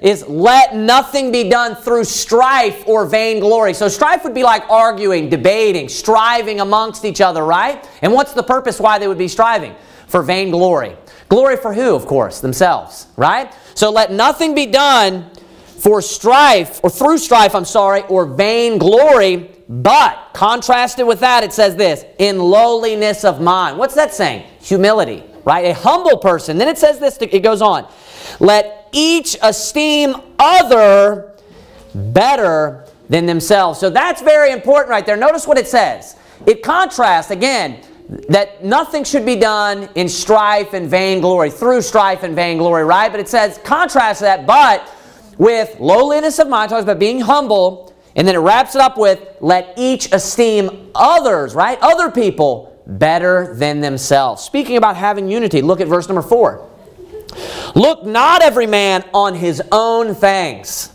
is let nothing be done through strife or vainglory. So strife would be like arguing, debating, striving amongst each other, right? And what's the purpose why they would be striving? For vainglory. Glory for who, of course? Themselves, right? So let nothing be done for strife, or through strife, I'm sorry, or vainglory, but contrasted with that, it says this, in lowliness of mind. What's that saying? Humility, right? A humble person. Then it says this, it goes on. Let each esteem other better than themselves. So that's very important right there. Notice what it says. It contrasts, again, that nothing should be done in strife and vainglory, through strife and vainglory, right? But it says, contrast that, but with lowliness of mind, talks about being humble, and then it wraps it up with, let each esteem others, right? Other people better than themselves. Speaking about having unity, look at verse number 4. Look not every man on his own things,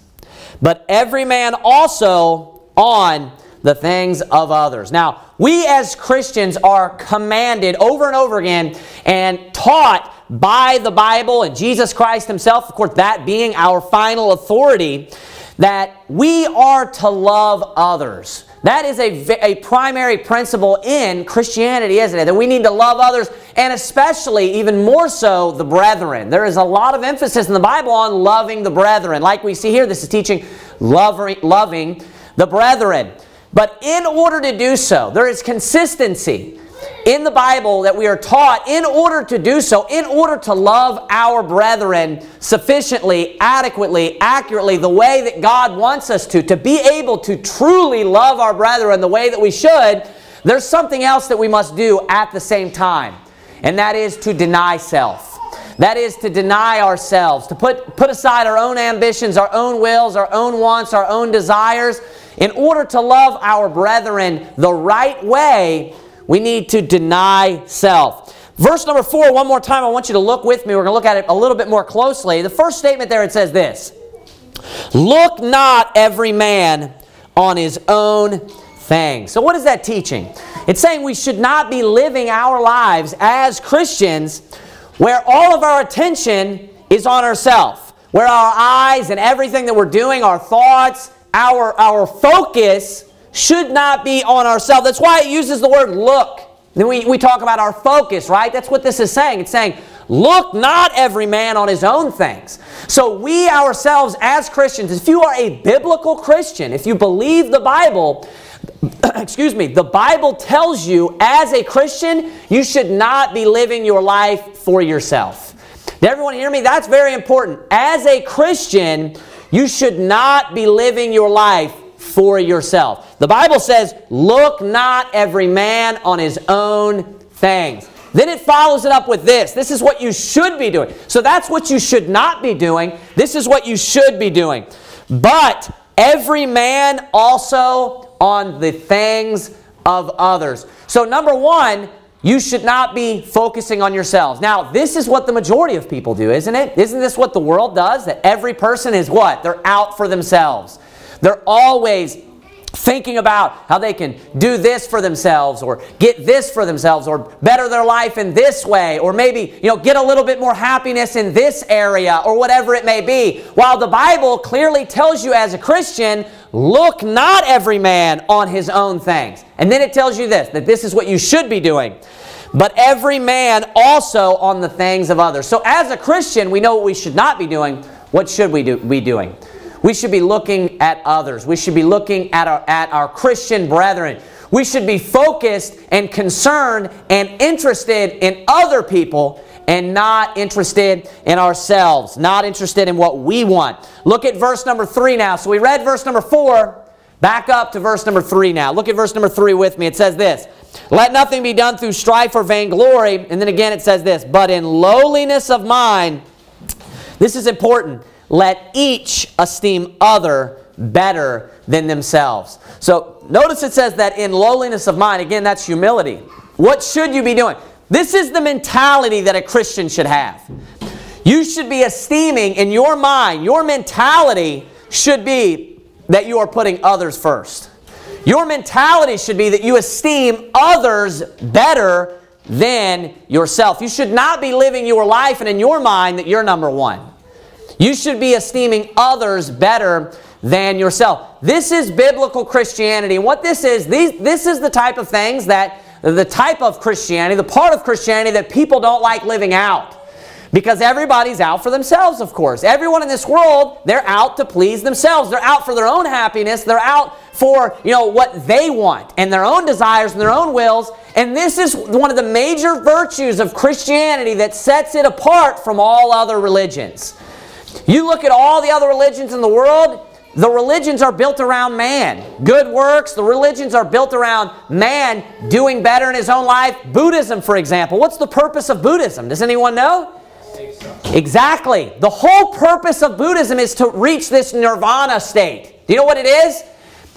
but every man also on the things of others. Now, we as Christians are commanded over and over again and taught by the Bible and Jesus Christ himself, of course, that being our final authority, that we are to love others. That is a, a primary principle in Christianity, isn't it? That we need to love others, and especially, even more so, the brethren. There is a lot of emphasis in the Bible on loving the brethren. Like we see here, this is teaching loving, loving the brethren. But in order to do so, there is consistency in the Bible that we are taught in order to do so, in order to love our brethren sufficiently, adequately, accurately, the way that God wants us to, to be able to truly love our brethren the way that we should, there's something else that we must do at the same time, and that is to deny self. That is to deny ourselves, to put, put aside our own ambitions, our own wills, our own wants, our own desires. In order to love our brethren the right way, we need to deny self. Verse number four, one more time, I want you to look with me. We're going to look at it a little bit more closely. The first statement there, it says this Look not every man on his own thing. So, what is that teaching? It's saying we should not be living our lives as Christians where all of our attention is on ourselves, where our eyes and everything that we're doing, our thoughts, our, our focus should not be on ourselves. That's why it uses the word look. Then we, we talk about our focus, right? That's what this is saying. It's saying, look not every man on his own things. So we ourselves as Christians, if you are a biblical Christian, if you believe the Bible, excuse me, the Bible tells you as a Christian, you should not be living your life for yourself. Did everyone hear me? That's very important. As a Christian, you should not be living your life for yourself. The Bible says, look not every man on his own things. Then it follows it up with this. This is what you should be doing. So that's what you should not be doing. This is what you should be doing. But every man also on the things of others. So number one, you should not be focusing on yourselves. Now, this is what the majority of people do, isn't it? Isn't this what the world does? That every person is what? They're out for themselves. They're always thinking about how they can do this for themselves or get this for themselves or better their life in this way or maybe you know get a little bit more happiness in this area or whatever it may be. While the bible clearly tells you as a christian look not every man on his own things. And then it tells you this that this is what you should be doing but every man also on the things of others. So as a christian we know what we should not be doing. What should we do, be doing we should be looking at others. We should be looking at our, at our Christian brethren. We should be focused and concerned and interested in other people and not interested in ourselves, not interested in what we want. Look at verse number 3 now. So we read verse number 4. Back up to verse number 3 now. Look at verse number 3 with me. It says this Let nothing be done through strife or vainglory. And then again it says this But in lowliness of mind, this is important let each esteem other better than themselves. So notice it says that in lowliness of mind, again, that's humility. What should you be doing? This is the mentality that a Christian should have. You should be esteeming in your mind, your mentality should be that you are putting others first. Your mentality should be that you esteem others better than yourself. You should not be living your life and in your mind that you're number one. You should be esteeming others better than yourself. This is biblical Christianity. And what this is, these, this is the type of things that, the type of Christianity, the part of Christianity that people don't like living out. Because everybody's out for themselves, of course. Everyone in this world, they're out to please themselves. They're out for their own happiness. They're out for, you know, what they want and their own desires and their own wills. And this is one of the major virtues of Christianity that sets it apart from all other religions. You look at all the other religions in the world, the religions are built around man. Good works, the religions are built around man doing better in his own life. Buddhism, for example. What's the purpose of Buddhism? Does anyone know? Exactly. The whole purpose of Buddhism is to reach this nirvana state. Do you know what it is?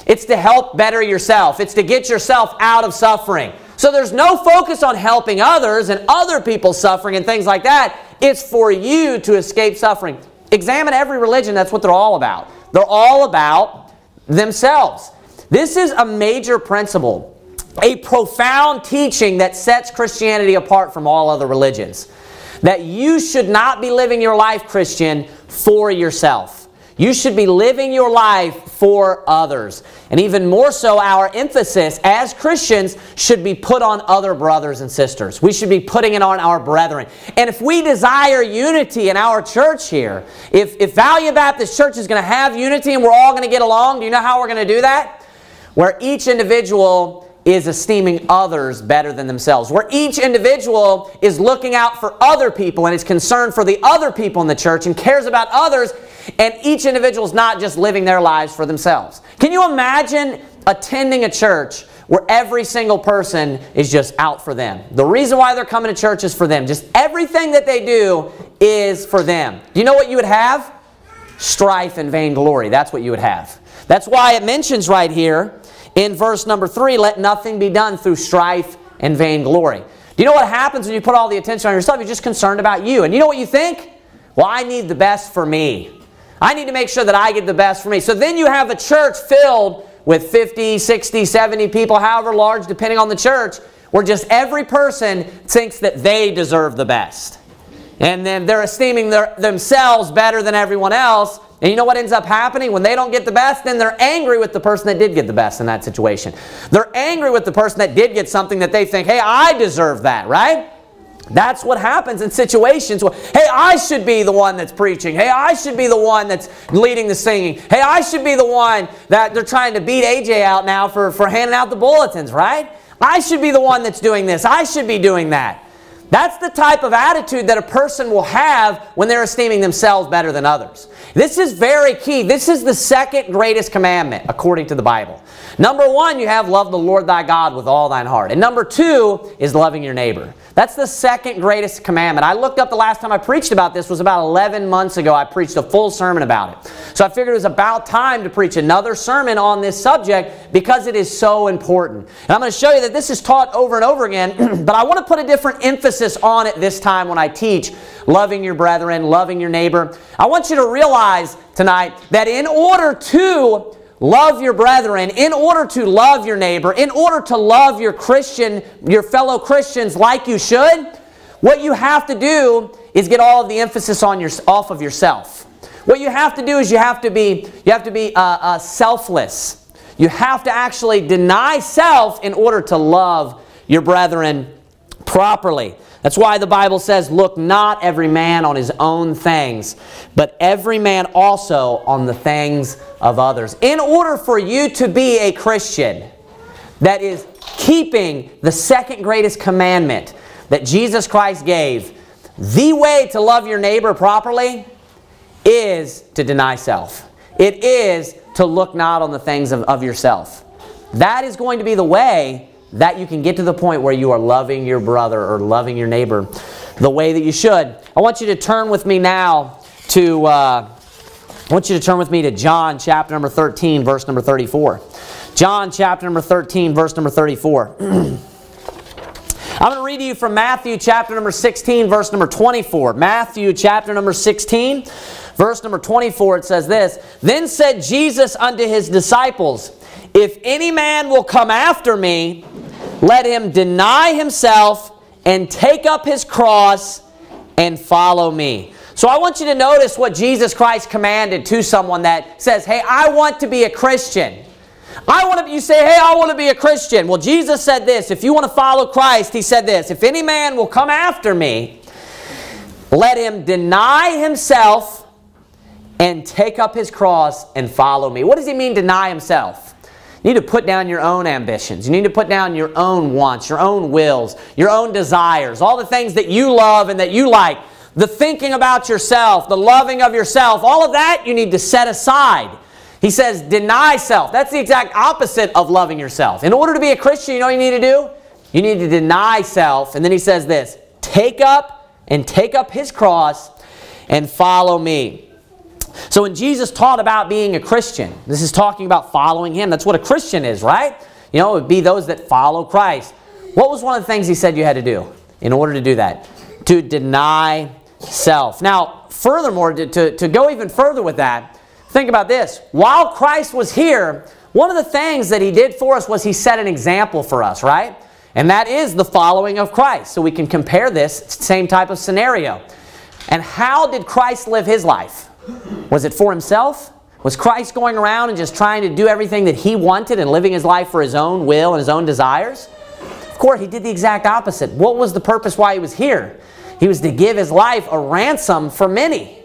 It's to help better yourself. It's to get yourself out of suffering. So there's no focus on helping others and other people's suffering and things like that. It's for you to escape suffering. Examine every religion, that's what they're all about. They're all about themselves. This is a major principle, a profound teaching that sets Christianity apart from all other religions that you should not be living your life, Christian, for yourself. You should be living your life for others. And even more so, our emphasis as Christians should be put on other brothers and sisters. We should be putting it on our brethren. And if we desire unity in our church here, if, if Valiant Baptist Church is going to have unity and we're all going to get along, do you know how we're going to do that? Where each individual is esteeming others better than themselves. Where each individual is looking out for other people and is concerned for the other people in the church and cares about others, and each individual is not just living their lives for themselves. Can you imagine attending a church where every single person is just out for them? The reason why they're coming to church is for them. Just everything that they do is for them. Do you know what you would have? Strife and vainglory. That's what you would have. That's why it mentions right here in verse number 3, let nothing be done through strife and vainglory. Do you know what happens when you put all the attention on yourself? You're just concerned about you. And you know what you think? Well, I need the best for me. I need to make sure that I get the best for me. So then you have a church filled with 50, 60, 70 people, however large, depending on the church, where just every person thinks that they deserve the best. And then they're esteeming their, themselves better than everyone else. And you know what ends up happening? When they don't get the best, then they're angry with the person that did get the best in that situation. They're angry with the person that did get something that they think, hey, I deserve that, right? That's what happens in situations where, hey, I should be the one that's preaching. Hey, I should be the one that's leading the singing. Hey, I should be the one that they're trying to beat AJ out now for, for handing out the bulletins, right? I should be the one that's doing this. I should be doing that. That's the type of attitude that a person will have when they're esteeming themselves better than others. This is very key. This is the second greatest commandment according to the Bible. Number one, you have love the Lord thy God with all thine heart. And number two is loving your neighbor. That's the second greatest commandment. I looked up the last time I preached about this was about 11 months ago. I preached a full sermon about it. So I figured it was about time to preach another sermon on this subject because it is so important. And I'm going to show you that this is taught over and over again, but I want to put a different emphasis on it this time when I teach loving your brethren, loving your neighbor. I want you to realize tonight that in order to love your brethren, in order to love your neighbor, in order to love your Christian, your fellow Christians like you should, what you have to do is get all of the emphasis on your, off of yourself. What you have to do is you have to be, you have to be uh, uh, selfless. You have to actually deny self in order to love your brethren properly. That's why the Bible says, Look not every man on his own things, but every man also on the things of others. In order for you to be a Christian that is keeping the second greatest commandment that Jesus Christ gave, the way to love your neighbor properly is to deny self. It is to look not on the things of, of yourself. That is going to be the way that you can get to the point where you are loving your brother or loving your neighbor the way that you should. I want you to turn with me now to, uh, I want you to turn with me to John chapter number 13, verse number 34. John chapter number 13, verse number 34. I'm going to read to you from Matthew chapter number 16, verse number 24. Matthew chapter number 16, verse number 24, it says this Then said Jesus unto his disciples, If any man will come after me, let him deny himself and take up his cross and follow me. So I want you to notice what Jesus Christ commanded to someone that says, hey, I want to be a Christian. I want to, you say, hey, I want to be a Christian. Well, Jesus said this. If you want to follow Christ, he said this. If any man will come after me, let him deny himself and take up his cross and follow me. What does he mean, deny himself? You need to put down your own ambitions. You need to put down your own wants, your own wills, your own desires, all the things that you love and that you like. The thinking about yourself, the loving of yourself, all of that you need to set aside. He says, deny self. That's the exact opposite of loving yourself. In order to be a Christian, you know what you need to do? You need to deny self. And then he says this, take up and take up his cross and follow me. So when Jesus taught about being a Christian, this is talking about following him. That's what a Christian is, right? You know, it would be those that follow Christ. What was one of the things he said you had to do in order to do that? To deny self. Now, furthermore, to, to, to go even further with that, Think about this. While Christ was here, one of the things that he did for us was he set an example for us, right? And that is the following of Christ. So we can compare this same type of scenario. And how did Christ live his life? Was it for himself? Was Christ going around and just trying to do everything that he wanted and living his life for his own will and his own desires? Of course, he did the exact opposite. What was the purpose why he was here? He was to give his life a ransom for many.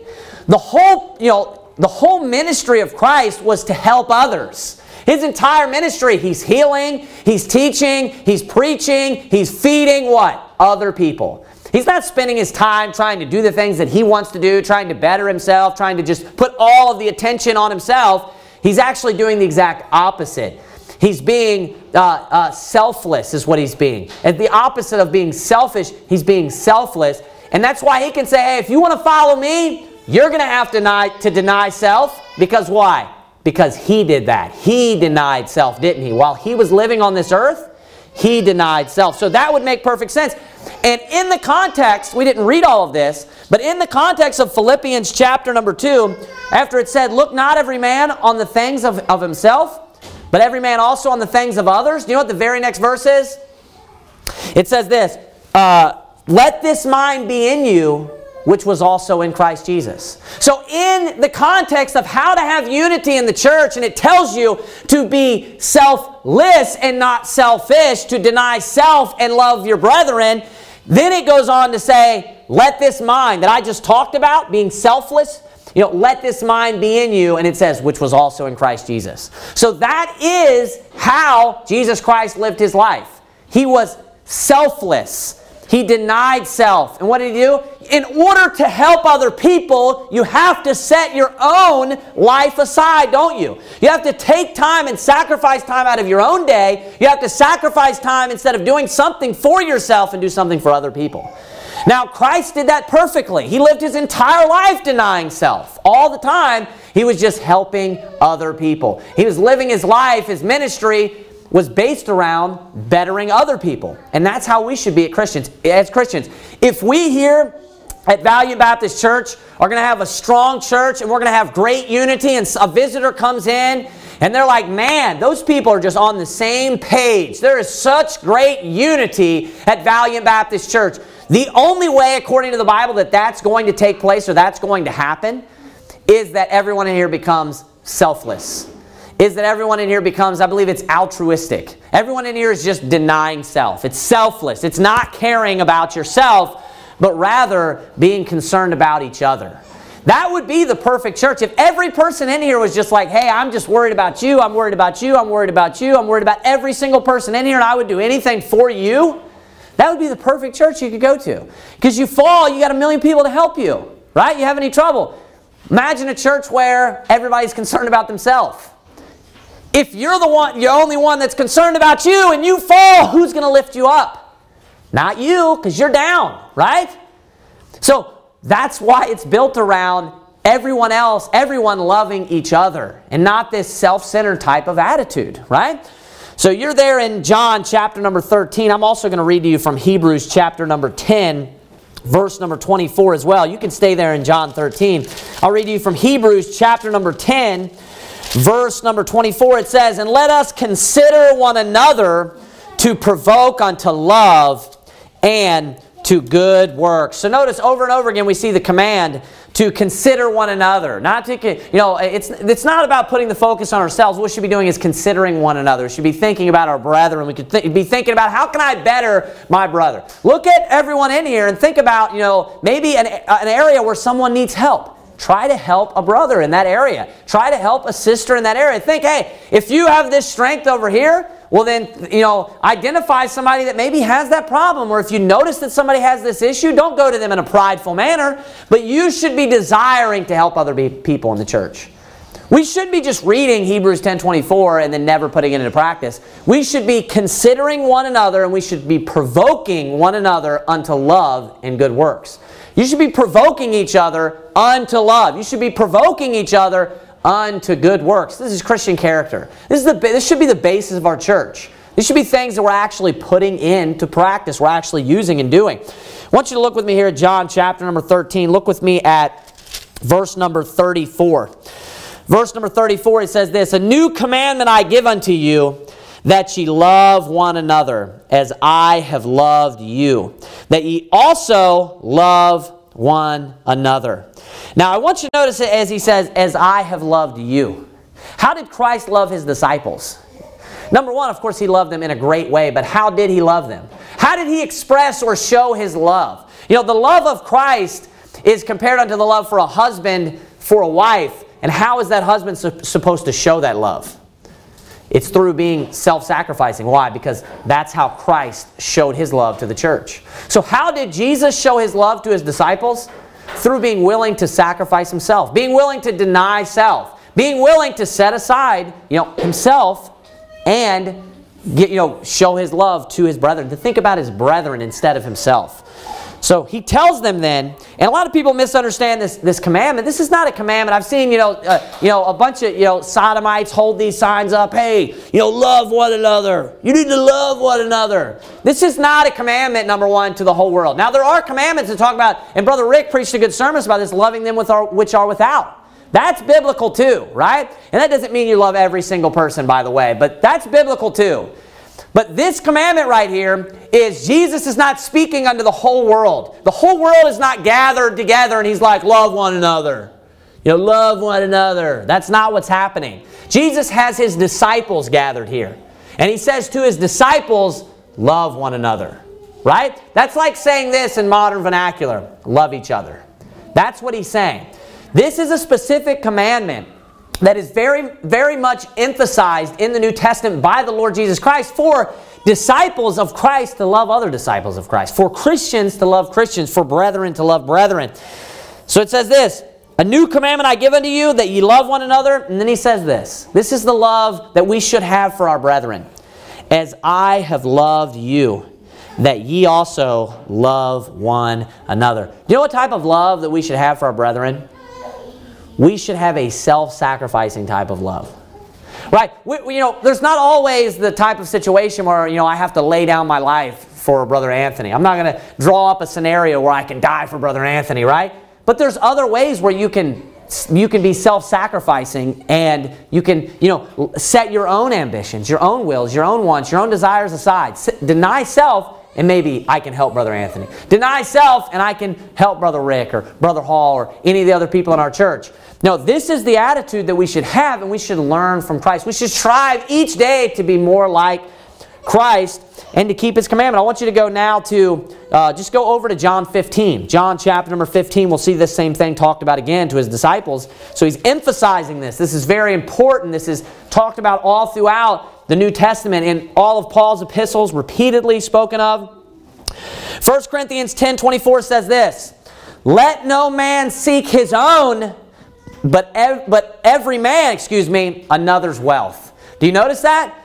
The whole, you know, the whole ministry of Christ was to help others. His entire ministry, he's healing, he's teaching, he's preaching, he's feeding what? Other people. He's not spending his time trying to do the things that he wants to do, trying to better himself, trying to just put all of the attention on himself. He's actually doing the exact opposite. He's being uh, uh, selfless is what he's being. And the opposite of being selfish, he's being selfless. And that's why he can say, hey, if you want to follow me, you're going to have to deny, to deny self because why? Because he did that. He denied self, didn't he? While he was living on this earth, he denied self. So that would make perfect sense. And in the context, we didn't read all of this, but in the context of Philippians chapter number 2, after it said, Look not every man on the things of, of himself, but every man also on the things of others. Do you know what the very next verse is? It says this, uh, Let this mind be in you, which was also in Christ Jesus. So in the context of how to have unity in the church, and it tells you to be selfless and not selfish, to deny self and love your brethren, then it goes on to say, let this mind that I just talked about, being selfless, you know, let this mind be in you, and it says, which was also in Christ Jesus. So that is how Jesus Christ lived his life. He was selfless. He denied self. And what did he do? In order to help other people, you have to set your own life aside, don't you? You have to take time and sacrifice time out of your own day. You have to sacrifice time instead of doing something for yourself and do something for other people. Now, Christ did that perfectly. He lived his entire life denying self. All the time, he was just helping other people. He was living his life, his ministry, was based around bettering other people. And that's how we should be at Christians, as Christians. If we here at Valiant Baptist Church are going to have a strong church and we're going to have great unity and a visitor comes in and they're like, man, those people are just on the same page. There is such great unity at Valiant Baptist Church. The only way, according to the Bible, that that's going to take place or that's going to happen is that everyone in here becomes selfless is that everyone in here becomes, I believe it's altruistic. Everyone in here is just denying self. It's selfless. It's not caring about yourself, but rather being concerned about each other. That would be the perfect church. If every person in here was just like, hey, I'm just worried about you, I'm worried about you, I'm worried about you, I'm worried about every single person in here, and I would do anything for you, that would be the perfect church you could go to. Because you fall, you got a million people to help you, right? You have any trouble. Imagine a church where everybody's concerned about themselves. If you're the one, you're only one that's concerned about you and you fall, who's going to lift you up? Not you, because you're down, right? So that's why it's built around everyone else, everyone loving each other, and not this self-centered type of attitude, right? So you're there in John chapter number 13. I'm also going to read to you from Hebrews chapter number 10, verse number 24 as well. You can stay there in John 13. I'll read to you from Hebrews chapter number 10, verse number 24, it says, And let us consider one another to provoke unto love and to good works. So notice over and over again we see the command to consider one another. Not to, you know, it's, it's not about putting the focus on ourselves. What we should be doing is considering one another. We should be thinking about our brethren. We could th be thinking about how can I better my brother. Look at everyone in here and think about, you know, maybe an, uh, an area where someone needs help. Try to help a brother in that area. Try to help a sister in that area. Think, hey, if you have this strength over here, well then, you know, identify somebody that maybe has that problem. Or if you notice that somebody has this issue, don't go to them in a prideful manner. But you should be desiring to help other people in the church. We should be just reading Hebrews 10.24 and then never putting it into practice. We should be considering one another and we should be provoking one another unto love and good works. You should be provoking each other unto love. You should be provoking each other unto good works. This is Christian character. This, is the, this should be the basis of our church. These should be things that we're actually putting into practice, we're actually using and doing. I want you to look with me here at John chapter number 13. Look with me at verse number 34. Verse number 34, it says this, A new commandment I give unto you, that ye love one another as I have loved you, that ye also love one another. Now, I want you to notice it as he says, as I have loved you. How did Christ love his disciples? Number one, of course, he loved them in a great way, but how did he love them? How did he express or show his love? You know, the love of Christ is compared unto the love for a husband for a wife. And how is that husband su supposed to show that love? It's through being self-sacrificing. Why? Because that's how Christ showed his love to the church. So how did Jesus show his love to his disciples? Through being willing to sacrifice himself, being willing to deny self, being willing to set aside, you know, himself and get, you know, show his love to his brethren, to think about his brethren instead of himself. So he tells them then, and a lot of people misunderstand this, this commandment. This is not a commandment. I've seen, you know, uh, you know, a bunch of, you know, sodomites hold these signs up. Hey, you know, love one another. You need to love one another. This is not a commandment, number one, to the whole world. Now, there are commandments that talk about, and Brother Rick preached a good sermon about this, loving them with our, which are without. That's biblical too, right? And that doesn't mean you love every single person, by the way, but that's biblical too. But this commandment right here is Jesus is not speaking unto the whole world. The whole world is not gathered together and he's like, love one another. You know, love one another. That's not what's happening. Jesus has his disciples gathered here. And he says to his disciples, love one another. Right? That's like saying this in modern vernacular, love each other. That's what he's saying. This is a specific commandment that is very, very much emphasized in the New Testament by the Lord Jesus Christ for disciples of Christ to love other disciples of Christ, for Christians to love Christians, for brethren to love brethren. So it says this, a new commandment I give unto you, that ye love one another. And then he says this, this is the love that we should have for our brethren. As I have loved you, that ye also love one another. Do you know what type of love that we should have for our brethren? We should have a self-sacrificing type of love. Right? We, we, you know, there's not always the type of situation where, you know, I have to lay down my life for Brother Anthony. I'm not going to draw up a scenario where I can die for Brother Anthony, right? But there's other ways where you can you can be self-sacrificing and you can, you know, set your own ambitions, your own wills, your own wants, your own desires aside. Deny self and maybe I can help Brother Anthony. Deny self and I can help Brother Rick or Brother Hall or any of the other people in our church. Now, this is the attitude that we should have and we should learn from Christ. We should strive each day to be more like Christ and to keep His commandment. I want you to go now to, uh, just go over to John 15. John chapter number 15, we'll see this same thing talked about again to His disciples. So He's emphasizing this. This is very important. This is talked about all throughout the New Testament in all of Paul's epistles, repeatedly spoken of. 1 Corinthians 10, 24 says this, Let no man seek his own, but, ev but every man, excuse me, another's wealth. Do you notice that?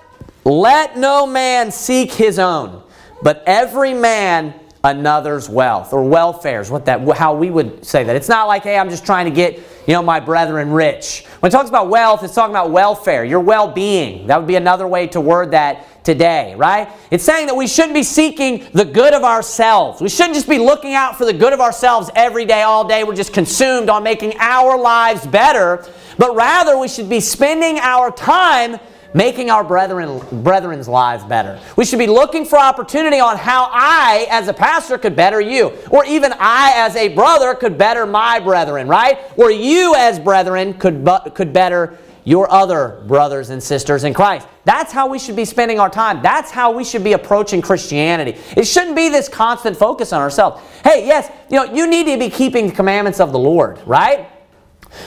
Let no man seek his own, but every man another's wealth or welfare is what that how we would say that. It's not like, hey, I'm just trying to get, you know, my brethren rich. When it talks about wealth, it's talking about welfare, your well-being. That would be another way to word that today, right? It's saying that we shouldn't be seeking the good of ourselves. We shouldn't just be looking out for the good of ourselves every day, all day. We're just consumed on making our lives better, but rather we should be spending our time making our brethren, brethren's lives better. We should be looking for opportunity on how I, as a pastor, could better you. Or even I, as a brother, could better my brethren, right? Or you, as brethren, could, could better your other brothers and sisters in Christ. That's how we should be spending our time. That's how we should be approaching Christianity. It shouldn't be this constant focus on ourselves. Hey, yes, you know, you need to be keeping the commandments of the Lord, right?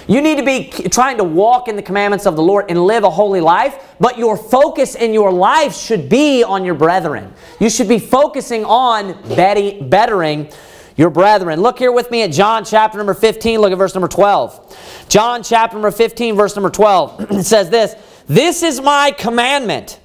You need to be trying to walk in the commandments of the Lord and live a holy life, but your focus in your life should be on your brethren. You should be focusing on bettering your brethren. Look here with me at John chapter number 15. Look at verse number 12. John chapter number 15, verse number 12. it says this, This is my commandment,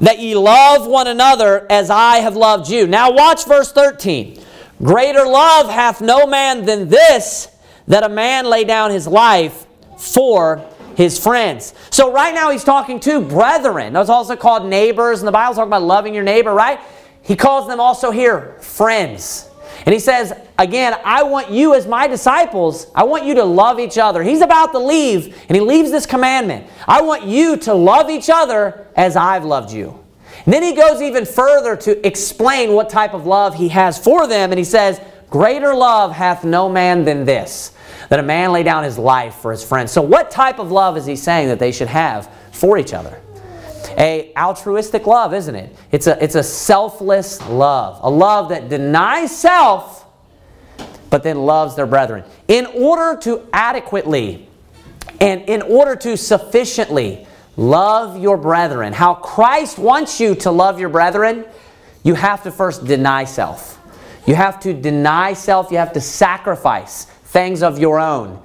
that ye love one another as I have loved you. Now watch verse 13. Greater love hath no man than this, that a man lay down his life for his friends. So right now he's talking to brethren. Those also called neighbors, and the Bible's talking about loving your neighbor, right? He calls them also here friends. And he says, again, I want you as my disciples, I want you to love each other. He's about to leave, and he leaves this commandment. I want you to love each other as I've loved you. And then he goes even further to explain what type of love he has for them, and he says, Greater love hath no man than this, that a man lay down his life for his friends. So what type of love is he saying that they should have for each other? a altruistic love, isn't it? It's a, it's a selfless love, a love that denies self, but then loves their brethren. In order to adequately and in order to sufficiently love your brethren, how Christ wants you to love your brethren, you have to first deny self. You have to deny self, you have to sacrifice things of your own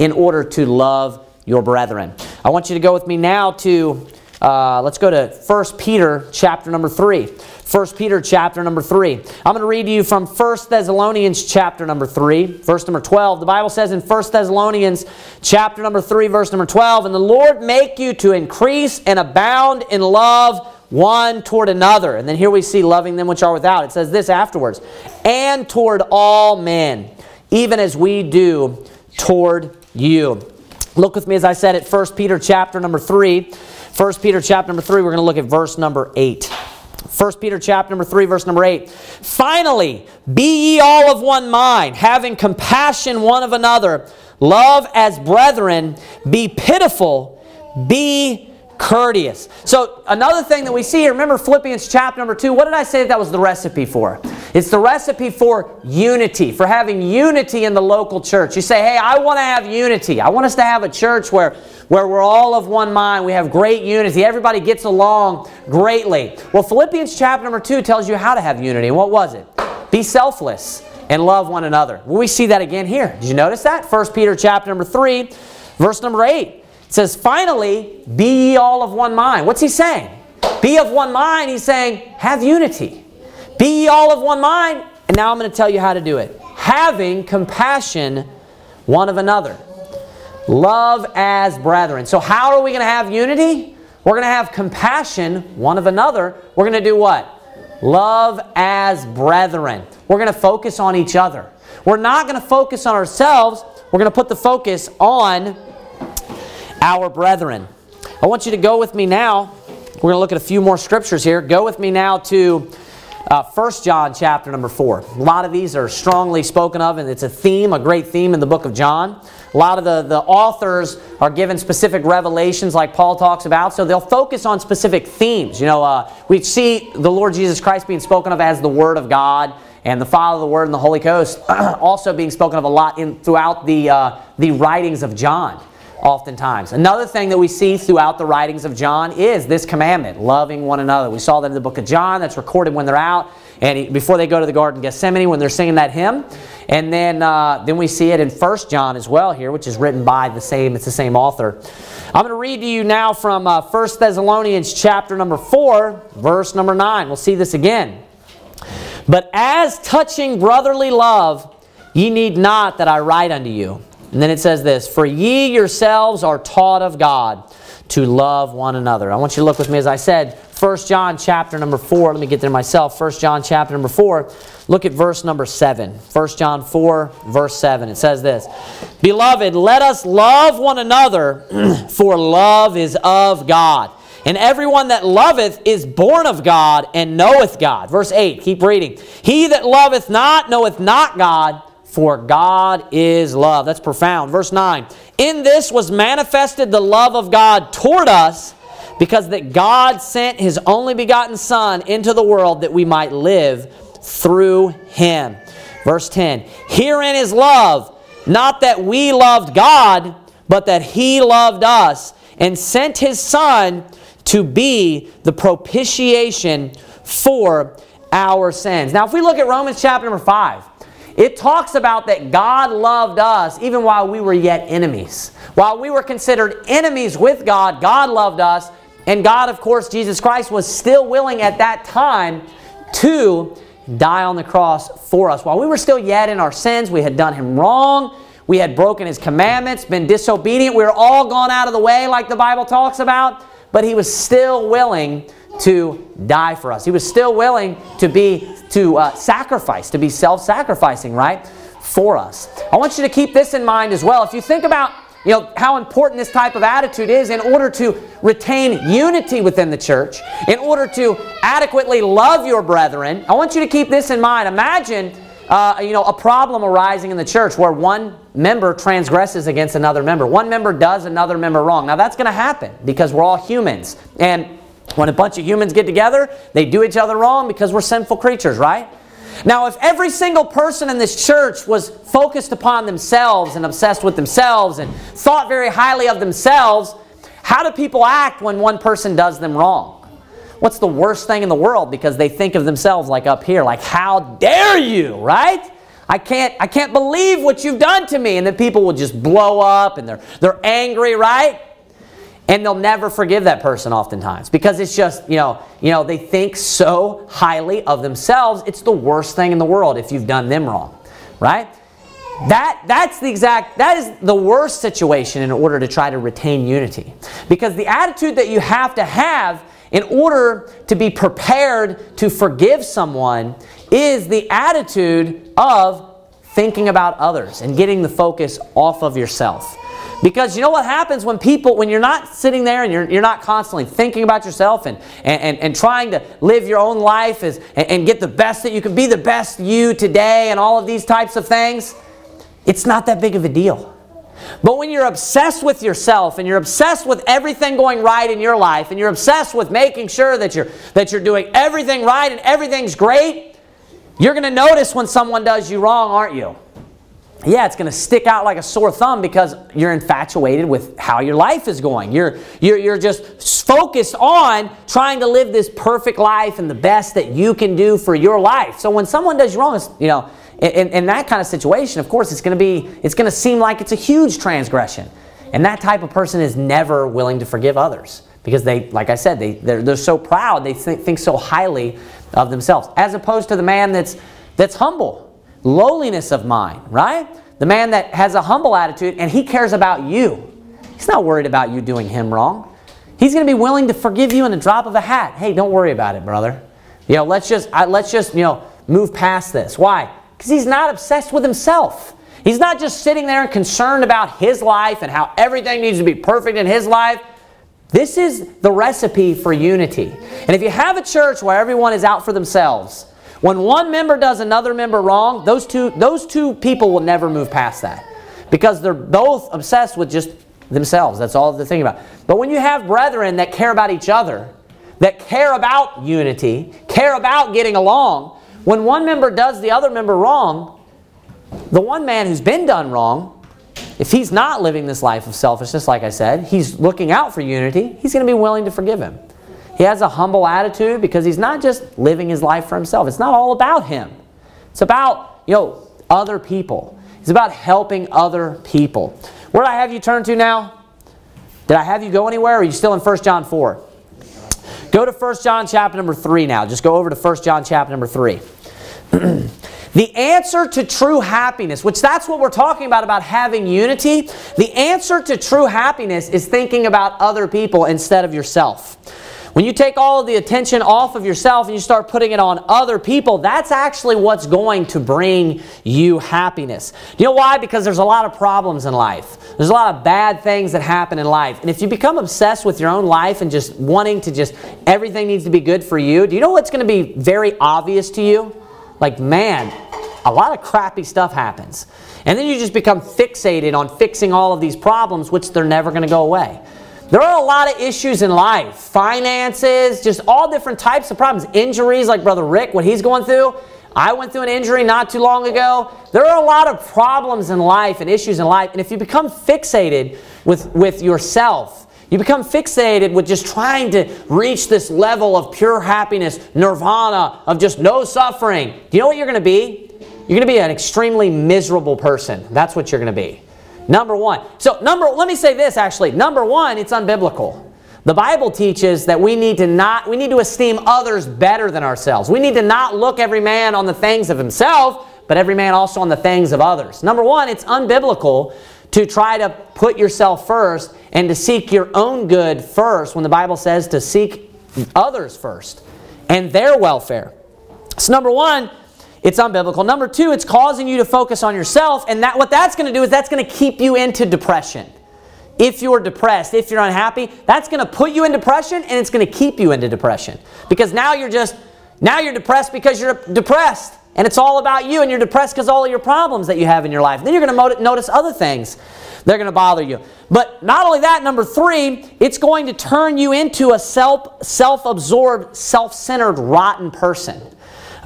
in order to love your brethren. I want you to go with me now to uh, let's go to 1 Peter chapter number 3. 1 Peter chapter number 3. I'm going to read to you from 1 Thessalonians chapter number 3, verse number 12. The Bible says in 1 Thessalonians chapter number 3, verse number 12, And the Lord make you to increase and abound in love one toward another. And then here we see loving them which are without. It says this afterwards. And toward all men, even as we do toward you. Look with me as I said at 1 Peter chapter number 3. 1 Peter chapter number 3, we're going to look at verse number 8. 1 Peter chapter number 3 verse number 8. Finally, be ye all of one mind, having compassion one of another, love as brethren, be pitiful, be courteous. So another thing that we see here, remember Philippians chapter number 2, what did I say that, was the recipe for? It's the recipe for unity, for having unity in the local church. You say, hey, I want to have unity. I want us to have a church where, where we're all of one mind. We have great unity. Everybody gets along greatly. Well, Philippians chapter number 2 tells you how to have unity. What was it? Be selfless and love one another. Well, we see that again here. Did you notice that? 1 Peter chapter number 3, verse number 8. It says, finally, be ye all of one mind. What's he saying? Be of one mind. He's saying, have unity. Be ye all of one mind. And now I'm going to tell you how to do it. Having compassion one of another. Love as brethren. So how are we going to have unity? We're going to have compassion one of another. We're going to do what? Love as brethren. We're going to focus on each other. We're not going to focus on ourselves. We're going to put the focus on our brethren. I want you to go with me now. We're going to look at a few more scriptures here. Go with me now to uh, 1 John chapter number 4. A lot of these are strongly spoken of, and it's a theme, a great theme in the book of John. A lot of the, the authors are given specific revelations like Paul talks about, so they'll focus on specific themes. You know, uh, we see the Lord Jesus Christ being spoken of as the Word of God, and the Father, the Word, and the Holy Ghost also being spoken of a lot in, throughout the, uh, the writings of John oftentimes. Another thing that we see throughout the writings of John is this commandment, loving one another. We saw that in the book of John, that's recorded when they're out, and he, before they go to the Garden of Gethsemane, when they're singing that hymn. And then, uh, then we see it in 1 John as well here, which is written by the same, it's the same author. I'm going to read to you now from uh, 1 Thessalonians chapter number 4, verse number 9. We'll see this again. But as touching brotherly love, ye need not that I write unto you. And then it says this, For ye yourselves are taught of God to love one another. I want you to look with me as I said, 1 John chapter number 4. Let me get there myself. 1 John chapter number 4. Look at verse number 7. 1 John 4, verse 7. It says this, Beloved, let us love one another, for love is of God. And everyone that loveth is born of God and knoweth God. Verse 8, keep reading. He that loveth not knoweth not God, for God is love. That's profound. Verse 9. In this was manifested the love of God toward us, because that God sent his only begotten Son into the world that we might live through him. Verse 10. Herein is love, not that we loved God, but that he loved us and sent his Son to be the propitiation for our sins. Now, if we look at Romans chapter number 5, it talks about that God loved us even while we were yet enemies. While we were considered enemies with God, God loved us. And God, of course, Jesus Christ, was still willing at that time to die on the cross for us. While we were still yet in our sins, we had done Him wrong. We had broken His commandments, been disobedient. We were all gone out of the way like the Bible talks about but he was still willing to die for us. He was still willing to be to uh, sacrifice, to be self-sacrificing, right, for us. I want you to keep this in mind as well. If you think about you know, how important this type of attitude is in order to retain unity within the church, in order to adequately love your brethren. I want you to keep this in mind. Imagine uh, you know, a problem arising in the church where one member transgresses against another member. One member does another member wrong. Now that's going to happen because we're all humans. And when a bunch of humans get together, they do each other wrong because we're sinful creatures, right? Now, if every single person in this church was focused upon themselves and obsessed with themselves and thought very highly of themselves, how do people act when one person does them wrong? what's the worst thing in the world because they think of themselves like up here, like, how dare you, right? I can't, I can't believe what you've done to me. And then people will just blow up and they're, they're angry, right? And they'll never forgive that person oftentimes because it's just, you know, you know, they think so highly of themselves. It's the worst thing in the world if you've done them wrong, right? That, that's the exact, that is the worst situation in order to try to retain unity. Because the attitude that you have to have in order to be prepared to forgive someone is the attitude of thinking about others and getting the focus off of yourself. Because you know what happens when people, when you're not sitting there and you're, you're not constantly thinking about yourself and, and, and, trying to live your own life and, and get the best that you can be the best you today and all of these types of things, it's not that big of a deal. But when you're obsessed with yourself and you're obsessed with everything going right in your life and you're obsessed with making sure that you're, that you're doing everything right and everything's great, you're going to notice when someone does you wrong, aren't you? Yeah, it's going to stick out like a sore thumb because you're infatuated with how your life is going. You're, you're, you're just focused on trying to live this perfect life and the best that you can do for your life. So when someone does you wrong, you know, in, in that kind of situation, of course, it's going to be, it's going to seem like it's a huge transgression. And that type of person is never willing to forgive others because they, like I said, they, they're, they're so proud, they think, think so highly of themselves, as opposed to the man that's, that's humble, lowliness of mind, right? The man that has a humble attitude and he cares about you. He's not worried about you doing him wrong. He's going to be willing to forgive you in the drop of a hat. Hey, don't worry about it, brother. You know, let's just, let's just, you know, move past this. Why? Because he's not obsessed with himself. He's not just sitting there and concerned about his life and how everything needs to be perfect in his life. This is the recipe for unity. And if you have a church where everyone is out for themselves, when one member does another member wrong, those two, those two people will never move past that. Because they're both obsessed with just themselves. That's all they're thinking about. But when you have brethren that care about each other, that care about unity, care about getting along, when one member does the other member wrong, the one man who's been done wrong, if he's not living this life of selfishness, like I said, he's looking out for unity, he's going to be willing to forgive him. He has a humble attitude because he's not just living his life for himself. It's not all about him. It's about, you know, other people. It's about helping other people. Where did I have you turn to now? Did I have you go anywhere are you still in 1 John 4? Go to 1 John chapter number 3 now. Just go over to 1 John chapter number 3. the answer to true happiness, which that's what we're talking about, about having unity. The answer to true happiness is thinking about other people instead of yourself. When you take all of the attention off of yourself and you start putting it on other people, that's actually what's going to bring you happiness. You know why? Because there's a lot of problems in life. There's a lot of bad things that happen in life. And if you become obsessed with your own life and just wanting to just, everything needs to be good for you, do you know what's going to be very obvious to you? Like, man, a lot of crappy stuff happens. And then you just become fixated on fixing all of these problems, which they're never going to go away. There are a lot of issues in life finances, just all different types of problems, injuries, like Brother Rick, what he's going through. I went through an injury not too long ago. There are a lot of problems in life and issues in life. And if you become fixated with, with yourself, you become fixated with just trying to reach this level of pure happiness, nirvana, of just no suffering. Do you know what you're going to be? You're going to be an extremely miserable person. That's what you're going to be. Number one. So, number, let me say this actually. Number one, it's unbiblical. The Bible teaches that we need to not, we need to esteem others better than ourselves. We need to not look every man on the things of himself, but every man also on the things of others. Number one, it's unbiblical to try to put yourself first and to seek your own good first when the Bible says to seek others first and their welfare. So number one, it's unbiblical. Number two, it's causing you to focus on yourself, and that what that's going to do is that's going to keep you into depression. If you're depressed, if you're unhappy, that's going to put you in depression and it's going to keep you into depression. Because now you're just, now you're depressed because you're depressed. And it's all about you and you're depressed because all of your problems that you have in your life. Then you're going to notice other things they're going to bother you. But not only that, number three, it's going to turn you into a self, self-absorbed, self-centered, rotten person.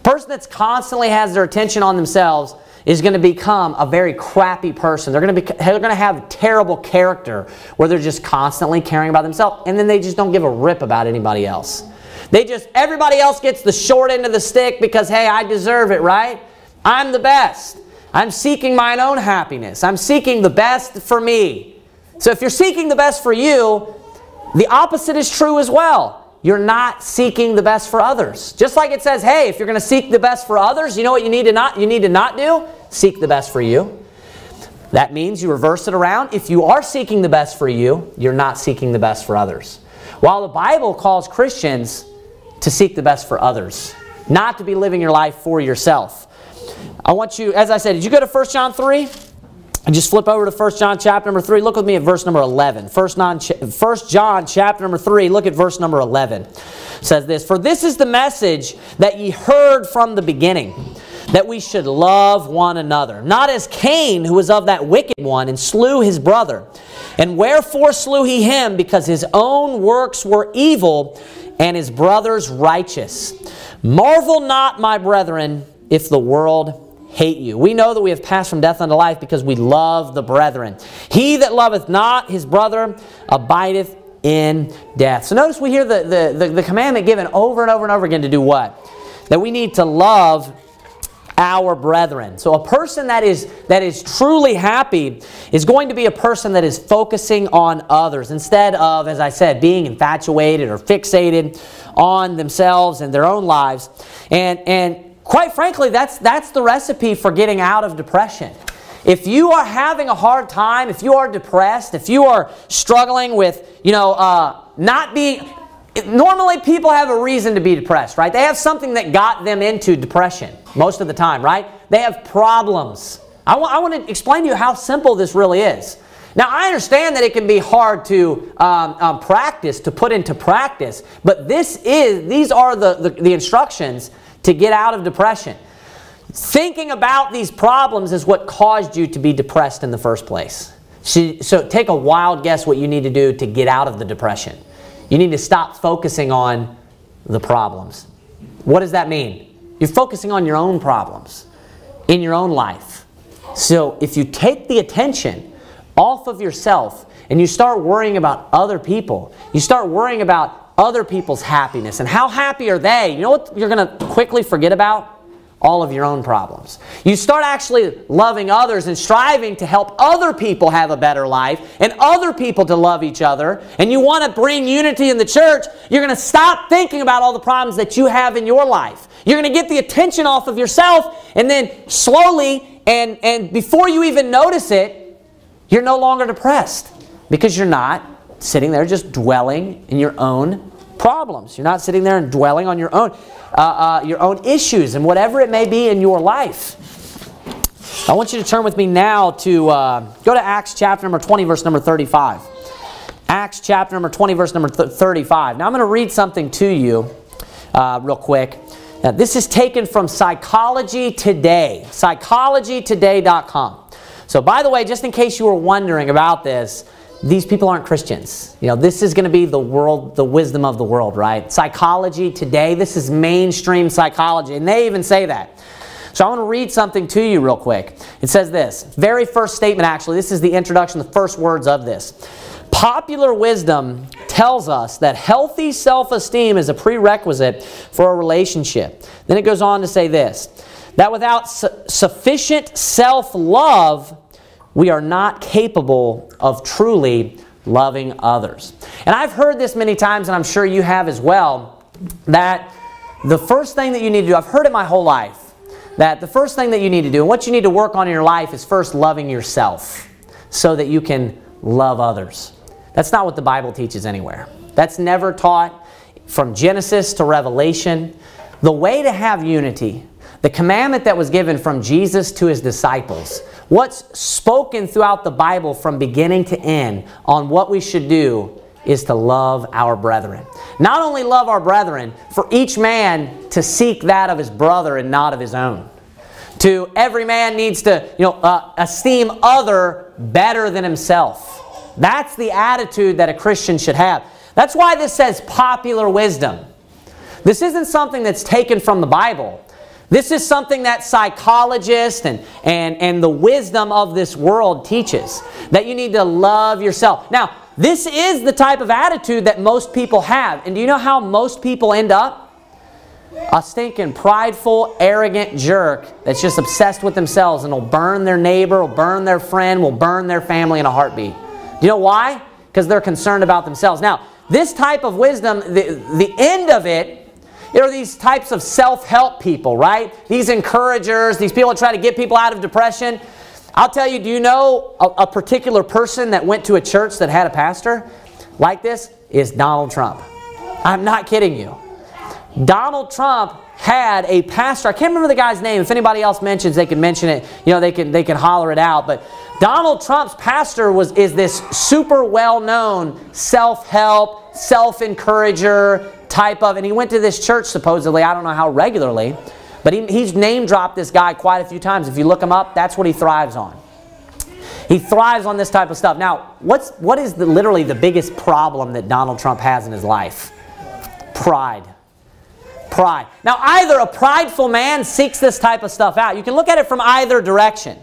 Person that's constantly has their attention on themselves is going to become a very crappy person. They're going to be they're going to have terrible character where they're just constantly caring about themselves and then they just don't give a rip about anybody else. They just everybody else gets the short end of the stick because hey, I deserve it, right? I'm the best. I'm seeking my own happiness. I'm seeking the best for me. So if you're seeking the best for you, the opposite is true as well you're not seeking the best for others. Just like it says, hey, if you're going to seek the best for others, you know what you need to not you need to not do? Seek the best for you. That means you reverse it around. If you are seeking the best for you, you're not seeking the best for others. While the Bible calls Christians to seek the best for others, not to be living your life for yourself. I want you, as I said, did you go to 1 John 3? And just flip over to 1 John chapter number 3. Look with me at verse number 11. 1 John chapter number 3, look at verse number 11. It says this, For this is the message that ye heard from the beginning, that we should love one another. Not as Cain, who was of that wicked one, and slew his brother. And wherefore slew he him? Because his own works were evil, and his brother's righteous. Marvel not, my brethren, if the world hate you. We know that we have passed from death unto life because we love the brethren. He that loveth not his brother abideth in death. So notice we hear the, the, the, the commandment given over and over and over again to do what? That we need to love our brethren. So a person that is that is truly happy is going to be a person that is focusing on others instead of as I said being infatuated or fixated on themselves and their own lives. And and Quite frankly, that's, that's the recipe for getting out of depression. If you are having a hard time, if you are depressed, if you are struggling with, you know, uh, not being, normally people have a reason to be depressed, right? They have something that got them into depression most of the time, right? They have problems. I, I want to explain to you how simple this really is. Now, I understand that it can be hard to um, um, practice, to put into practice, but this is, these are the, the, the instructions to get out of depression. Thinking about these problems is what caused you to be depressed in the first place. So, so take a wild guess what you need to do to get out of the depression. You need to stop focusing on the problems. What does that mean? You're focusing on your own problems in your own life. So if you take the attention off of yourself and you start worrying about other people, you start worrying about other people's happiness. And how happy are they? You know what you're going to quickly forget about? All of your own problems. You start actually loving others and striving to help other people have a better life and other people to love each other, and you want to bring unity in the church, you're going to stop thinking about all the problems that you have in your life. You're going to get the attention off of yourself, and then slowly, and, and before you even notice it, you're no longer depressed because you're not sitting there just dwelling in your own problems. You're not sitting there and dwelling on your own, uh, uh, your own issues and whatever it may be in your life. I want you to turn with me now to uh, go to Acts chapter number 20, verse number 35. Acts chapter number 20, verse number 35. Now I'm going to read something to you uh, real quick. Now, this is taken from Psychology Today, psychologytoday.com. So, by the way, just in case you were wondering about this, these people aren't Christians. You know, this is going to be the world, the wisdom of the world, right? Psychology Today, this is mainstream psychology, and they even say that. So I want to read something to you real quick. It says this, very first statement actually, this is the introduction, the first words of this. Popular wisdom tells us that healthy self-esteem is a prerequisite for a relationship. Then it goes on to say this, that without su sufficient self-love, we are not capable of truly loving others. And I've heard this many times, and I'm sure you have as well, that the first thing that you need to do, I've heard it my whole life, that the first thing that you need to do and what you need to work on in your life is first loving yourself so that you can love others. That's not what the Bible teaches anywhere. That's never taught from Genesis to Revelation. The way to have unity, the commandment that was given from Jesus to his disciples, what's spoken throughout the Bible from beginning to end on what we should do is to love our brethren. Not only love our brethren, for each man to seek that of his brother and not of his own. To every man needs to you know, uh, esteem other better than himself. That's the attitude that a Christian should have. That's why this says popular wisdom. This isn't something that's taken from the Bible. This is something that psychologists and, and, and the wisdom of this world teaches. That you need to love yourself. Now, this is the type of attitude that most people have. And do you know how most people end up? A stinking prideful, arrogant jerk that's just obsessed with themselves and will burn their neighbor, will burn their friend, will burn their family in a heartbeat. Do you know why? Because they're concerned about themselves. Now, this type of wisdom, the, the end of it are these types of self-help people, right? These encouragers, these people that try to get people out of depression. I'll tell you, do you know a, a particular person that went to a church that had a pastor like this? Is Donald Trump. I'm not kidding you. Donald Trump had a pastor. I can't remember the guy's name. If anybody else mentions, they can mention it. You know, they can they can holler it out. But Donald Trump's pastor was is this super well-known self-help, self-encourager type of, and he went to this church supposedly. I don't know how regularly. But he, he's name dropped this guy quite a few times. If you look him up, that's what he thrives on. He thrives on this type of stuff. Now, what's, what is the, literally the biggest problem that Donald Trump has in his life? Pride. Pride. Now, either a prideful man seeks this type of stuff out. You can look at it from either direction.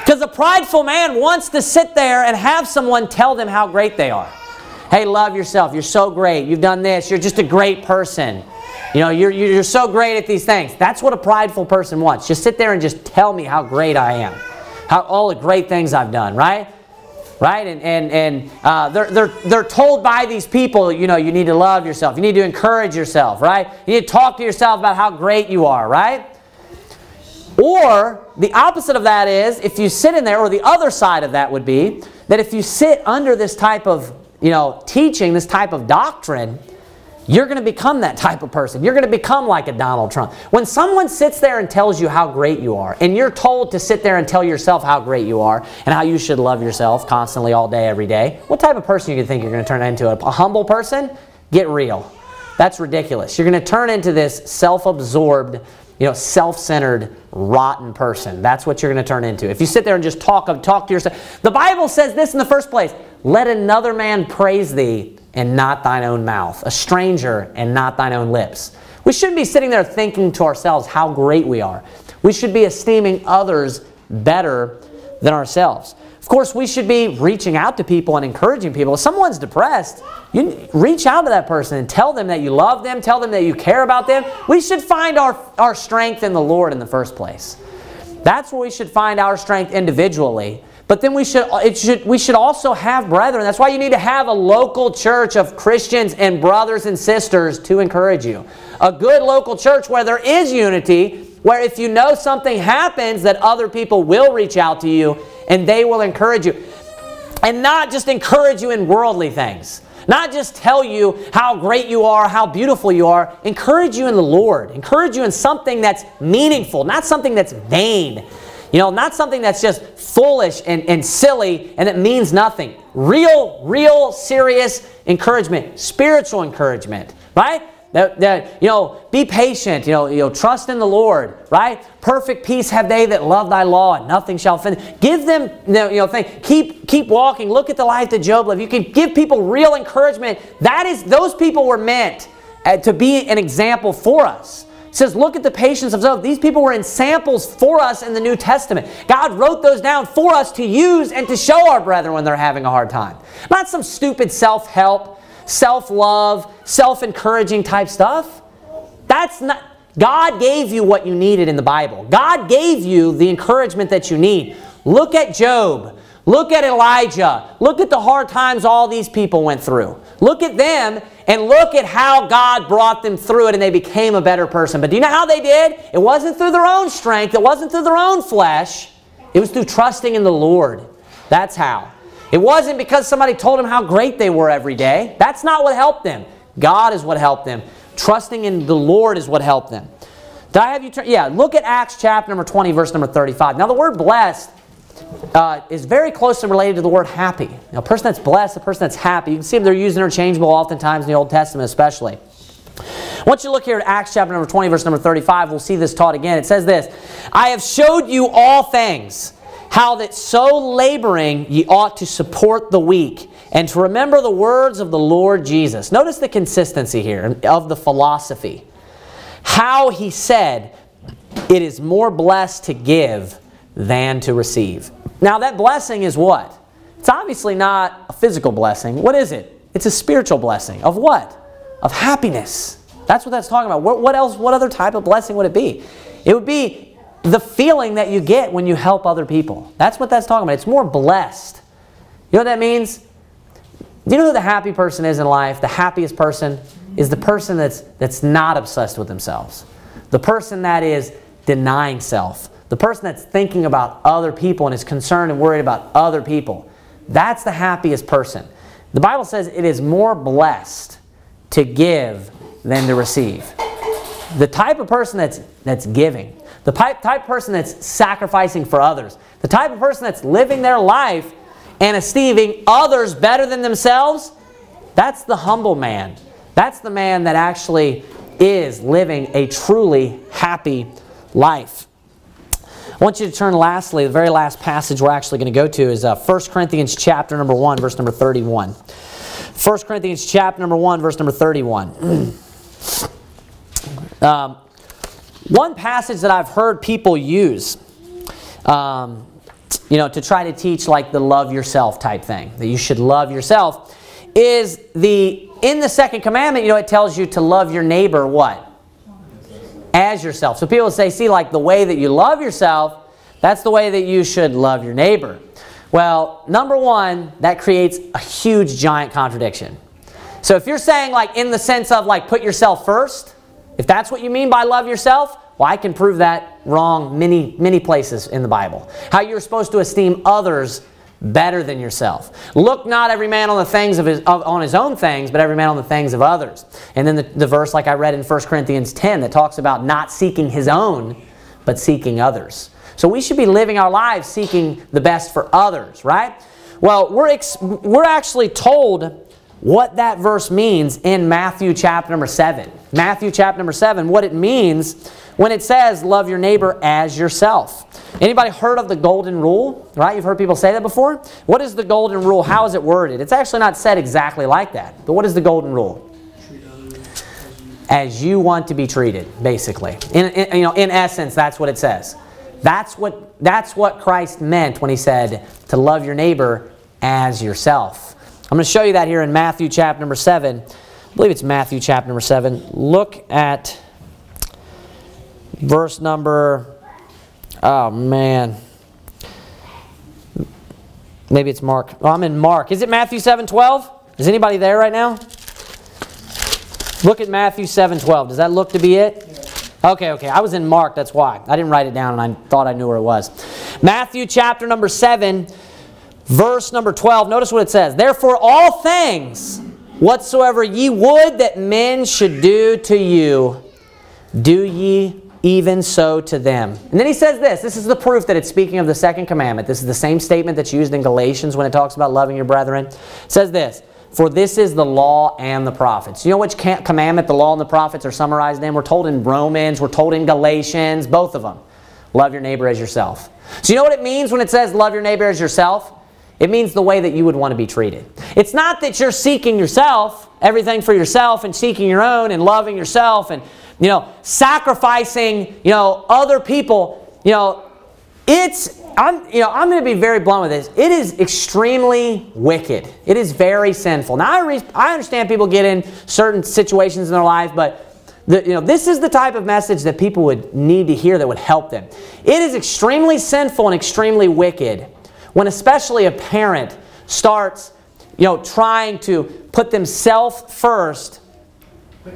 Because a prideful man wants to sit there and have someone tell them how great they are. Hey, love yourself. You're so great. You've done this. You're just a great person. You know, you're, you're so great at these things. That's what a prideful person wants. Just sit there and just tell me how great I am. How, all the great things I've done, right? Right? And, and, and uh, they're, they're, they're told by these people, you know, you need to love yourself. You need to encourage yourself, right? You need to talk to yourself about how great you are, right? Or the opposite of that is if you sit in there, or the other side of that would be that if you sit under this type of, you know, teaching, this type of doctrine, you're going to become that type of person. You're going to become like a Donald Trump. When someone sits there and tells you how great you are, and you're told to sit there and tell yourself how great you are, and how you should love yourself constantly, all day, every day, what type of person you think you're going to turn into? A humble person? Get real. That's ridiculous. You're going to turn into this self-absorbed, you know, self-centered, rotten person. That's what you're going to turn into. If you sit there and just talk, talk to yourself. The Bible says this in the first place. Let another man praise thee and not thine own mouth, a stranger and not thine own lips. We shouldn't be sitting there thinking to ourselves how great we are. We should be esteeming others better than ourselves. Of course, we should be reaching out to people and encouraging people. If someone's depressed, you reach out to that person and tell them that you love them, tell them that you care about them. We should find our, our strength in the Lord in the first place. That's where we should find our strength individually. But then we should, it should, we should also have brethren. That's why you need to have a local church of Christians and brothers and sisters to encourage you. A good local church where there is unity, where if you know something happens that other people will reach out to you and they will encourage you. And not just encourage you in worldly things. Not just tell you how great you are, how beautiful you are. Encourage you in the Lord. Encourage you in something that's meaningful, not something that's vain You know, not something that's just foolish and, and silly and it means nothing. Real, real serious encouragement, spiritual encouragement, right? That, that, you know, be patient, you know, you know, trust in the Lord, right? Perfect peace have they that love thy law, and nothing shall offend. Give them, you know, think, keep, keep walking. Look at the life that Job lived. You can give people real encouragement. That is, those people were meant uh, to be an example for us. It says, look at the patience of Job. These people were ensamples for us in the New Testament. God wrote those down for us to use and to show our brethren when they're having a hard time. Not some stupid self-help self-love, self-encouraging type stuff. That's not God gave you what you needed in the Bible. God gave you the encouragement that you need. Look at Job. Look at Elijah. Look at the hard times all these people went through. Look at them and look at how God brought them through it and they became a better person. But do you know how they did? It wasn't through their own strength. It wasn't through their own flesh. It was through trusting in the Lord. That's how. It wasn't because somebody told them how great they were every day. That's not what helped them. God is what helped them. Trusting in the Lord is what helped them. Did I have you turn? Yeah, look at Acts chapter number 20, verse number 35. Now, the word blessed uh, is very closely related to the word happy. Now, a person that's blessed, a person that's happy, you can see they're used interchangeable oftentimes in the Old Testament especially. Once you look here at Acts chapter number 20, verse number 35, we'll see this taught again. It says this, I have showed you all things how that so laboring ye ought to support the weak, and to remember the words of the Lord Jesus. Notice the consistency here of the philosophy. How he said, it is more blessed to give than to receive. Now that blessing is what? It's obviously not a physical blessing. What is it? It's a spiritual blessing. Of what? Of happiness. That's what that's talking about. What, what else, what other type of blessing would it be? It would be the feeling that you get when you help other people. That's what that's talking about. It's more blessed. You know what that means? Do you know who the happy person is in life? The happiest person is the person that's, that's not obsessed with themselves. The person that is denying self. The person that's thinking about other people and is concerned and worried about other people. That's the happiest person. The Bible says it is more blessed to give than to receive. The type of person that's, that's giving, the type, of person that's sacrificing for others, the type of person that's living their life and esteeming others better than themselves, that's the humble man. That's the man that actually is living a truly happy life. I want you to turn lastly, the very last passage we're actually going to go to is uh, 1 Corinthians chapter number 1, verse number 31. 1 Corinthians chapter number 1, verse number 31. um, one passage that I've heard people use, um, you know, to try to teach like the love yourself type thing, that you should love yourself, is the, in the second commandment, you know, it tells you to love your neighbor what? As yourself. So people say, see, like the way that you love yourself, that's the way that you should love your neighbor. Well, number one, that creates a huge giant contradiction. So if you're saying like in the sense of like put yourself first, if that's what you mean by love yourself, well, I can prove that wrong many, many places in the Bible. How you're supposed to esteem others better than yourself. Look not every man on the things of his, of, on his own things, but every man on the things of others. And then the, the verse like I read in 1 Corinthians 10 that talks about not seeking his own, but seeking others. So we should be living our lives seeking the best for others, right? Well, we're, we're actually told what that verse means in Matthew chapter number 7. Matthew chapter number 7, what it means when it says love your neighbor as yourself. Anybody heard of the golden rule? Right? You've heard people say that before? What is the golden rule? How is it worded? It's actually not said exactly like that. But what is the golden rule? As you want to be treated, basically. In, in, you know, in essence, that's what it says. That's what, that's what Christ meant when he said to love your neighbor as yourself. I'm going to show you that here in Matthew chapter number 7. I believe it's Matthew chapter number 7. Look at verse number, oh man. Maybe it's Mark. Oh, I'm in Mark. Is it Matthew 7 12? Is anybody there right now? Look at Matthew 7 12. Does that look to be it? Okay, okay. I was in Mark, that's why. I didn't write it down and I thought I knew where it was. Matthew chapter number 7, verse number 12, notice what it says. Therefore, all things whatsoever ye would that men should do to you, do ye even so to them. And then he says this. This is the proof that it's speaking of the second commandment. This is the same statement that's used in Galatians when it talks about loving your brethren. It says this. For this is the law and the prophets. You know which commandment the law and the prophets are summarized in? We're told in Romans, we're told in Galatians, both of them. Love your neighbor as yourself. So you know what it means when it says love your neighbor as yourself? It means the way that you would want to be treated. It's not that you're seeking yourself, everything for yourself and seeking your own and loving yourself and you know, sacrificing, you know, other people, you know, it's I'm you know, I'm going to be very blunt with this. It is extremely wicked. It is very sinful. Now I, I understand people get in certain situations in their life, but the, you know, this is the type of message that people would need to hear that would help them. It is extremely sinful and extremely wicked when especially a parent starts, you know, trying to put themselves first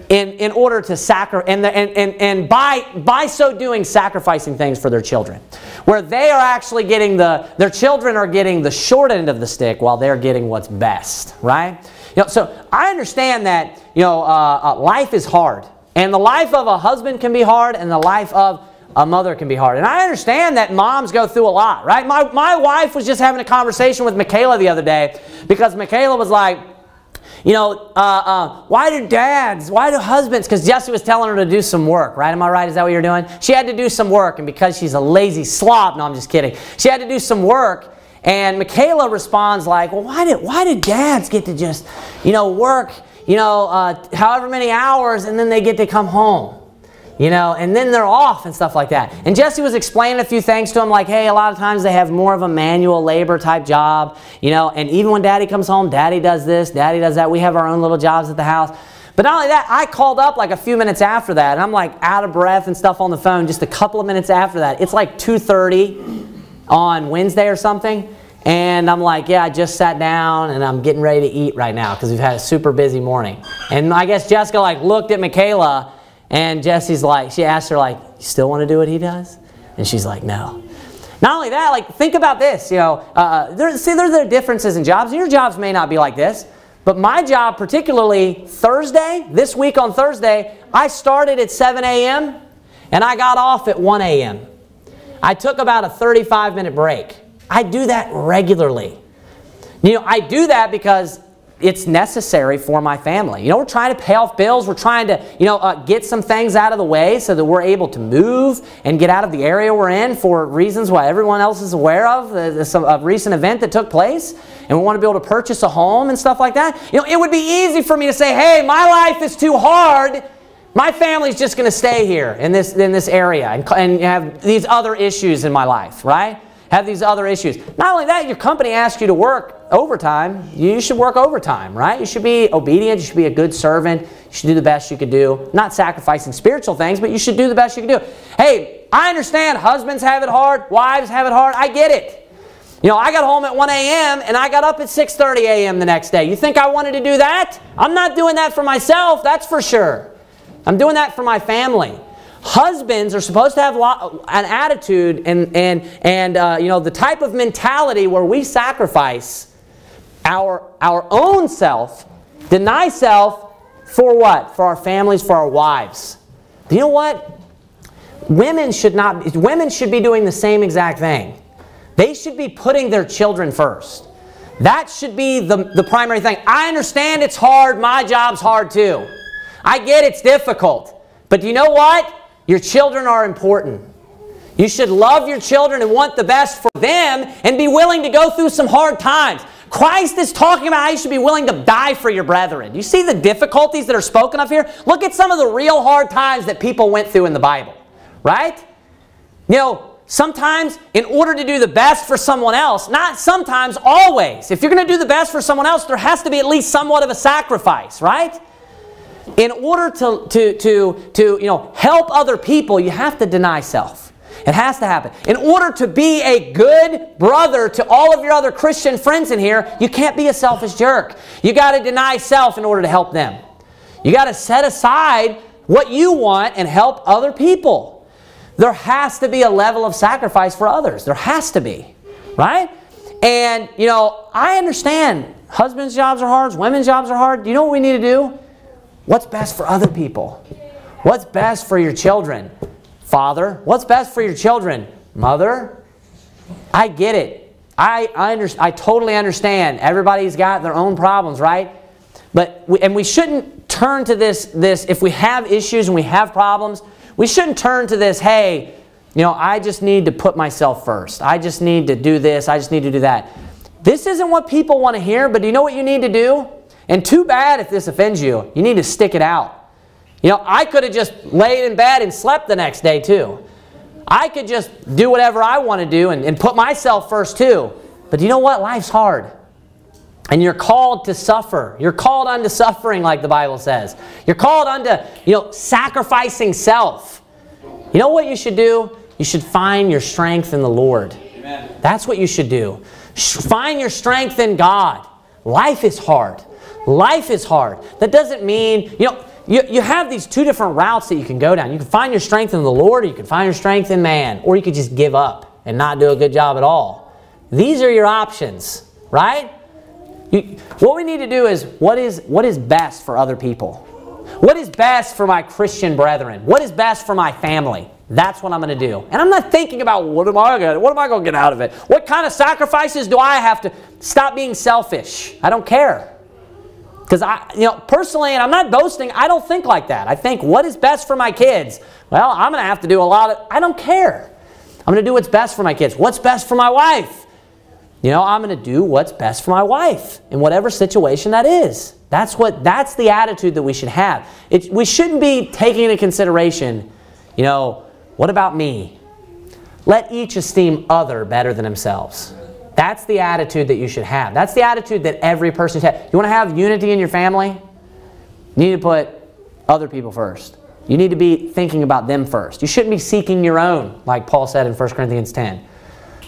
in, in order to sacrifice, and, and, and, and by, by so doing, sacrificing things for their children. Where they are actually getting the, their children are getting the short end of the stick while they're getting what's best, right? You know, so I understand that, you know, uh, uh, life is hard. And the life of a husband can be hard, and the life of a mother can be hard. And I understand that moms go through a lot, right? My, my wife was just having a conversation with Michaela the other day because Michaela was like, you know, uh, uh, why do dads, why do husbands, because Jesse was telling her to do some work, right? Am I right? Is that what you're doing? She had to do some work, and because she's a lazy slob, no, I'm just kidding. She had to do some work, and Michaela responds like, well, why did, why did dads get to just, you know, work, you know, uh, however many hours, and then they get to come home? You know, and then they're off and stuff like that. And Jesse was explaining a few things to him, like, hey, a lot of times they have more of a manual labor type job, you know, and even when daddy comes home, daddy does this, daddy does that. We have our own little jobs at the house. But not only that, I called up like a few minutes after that, and I'm like out of breath and stuff on the phone just a couple of minutes after that. It's like 2.30 on Wednesday or something. And I'm like, yeah, I just sat down and I'm getting ready to eat right now because we've had a super busy morning. And I guess Jessica like looked at Michaela and Jesse's like, she asked her, like, you still want to do what he does? And she's like, no. Not only that, like, think about this. You know, uh, uh there, see, there are differences in jobs. Your jobs may not be like this. But my job, particularly Thursday, this week on Thursday, I started at 7 a.m. and I got off at 1 a.m. I took about a 35 minute break. I do that regularly. You know, I do that because it's necessary for my family. You know, we're trying to pay off bills. We're trying to, you know, uh, get some things out of the way so that we're able to move and get out of the area we're in for reasons why everyone else is aware of. There's a recent event that took place, and we want to be able to purchase a home and stuff like that. You know, it would be easy for me to say, hey, my life is too hard. My family's just going to stay here in this, in this area and, and have these other issues in my life, right? Have these other issues. Not only that, your company asks you to work overtime. You should work overtime, right? You should be obedient. You should be a good servant. You should do the best you could do. Not sacrificing spiritual things, but you should do the best you can do. Hey, I understand husbands have it hard, wives have it hard. I get it. You know, I got home at 1 a.m. and I got up at 6.30 a.m. the next day. You think I wanted to do that? I'm not doing that for myself, that's for sure. I'm doing that for my family. Husbands are supposed to have an attitude and, and, and uh, you know, the type of mentality where we sacrifice our, our own self, deny self for what? For our families, for our wives. You know what? Women should not, women should be doing the same exact thing. They should be putting their children first. That should be the, the primary thing. I understand it's hard. My job's hard too. I get it's difficult. But do you know what? Your children are important. You should love your children and want the best for them and be willing to go through some hard times. Christ is talking about how you should be willing to die for your brethren. You see the difficulties that are spoken of here? Look at some of the real hard times that people went through in the Bible, right? You know, sometimes in order to do the best for someone else, not sometimes, always, if you're going to do the best for someone else, there has to be at least somewhat of a sacrifice, right? In order to, to, to, to you know, help other people, you have to deny self. It has to happen. In order to be a good brother to all of your other Christian friends in here, you can't be a selfish jerk. You got to deny self in order to help them. You got to set aside what you want and help other people. There has to be a level of sacrifice for others. There has to be. Right? And, you know, I understand husbands' jobs are hard, women's jobs are hard. Do you know what we need to do? What's best for other people? What's best for your children? Father. What's best for your children? Mother. I get it. I, I, under, I totally understand. Everybody's got their own problems, right? But we, and we shouldn't turn to this, this, if we have issues and we have problems, we shouldn't turn to this, hey, you know, I just need to put myself first. I just need to do this. I just need to do that. This isn't what people want to hear, but do you know what you need to do? And too bad if this offends you. You need to stick it out. You know, I could have just laid in bed and slept the next day too. I could just do whatever I want to do and, and put myself first too. But you know what? Life's hard. And you're called to suffer. You're called unto suffering, like the Bible says. You're called unto, you know, sacrificing self. You know what you should do? You should find your strength in the Lord. Amen. That's what you should do. Find your strength in God. Life is hard. Life is hard. That doesn't mean, you know, you, you have these two different routes that you can go down. You can find your strength in the Lord, or you can find your strength in man, or you could just give up and not do a good job at all. These are your options, right? You, what we need to do is what is what is best for other people? What is best for my Christian brethren? What is best for my family? That's what I'm going to do. And I'm not thinking about what am I going what am I going to get out of it? What kind of sacrifices do I have to stop being selfish? I don't care. Because I, you know, personally, and I'm not boasting, I don't think like that. I think what is best for my kids? Well, I'm going to have to do a lot of I don't care. I'm going to do what's best for my kids. What's best for my wife? You know, I'm going to do what's best for my wife in whatever situation that is. That's what that's the attitude that we should have. It, we shouldn't be taking into consideration, you know, what about me? Let each esteem other better than themselves. That's the attitude that you should have. That's the attitude that every person should have. You want to have unity in your family? You need to put other people first. You need to be thinking about them first. You shouldn't be seeking your own, like Paul said in 1 Corinthians 10.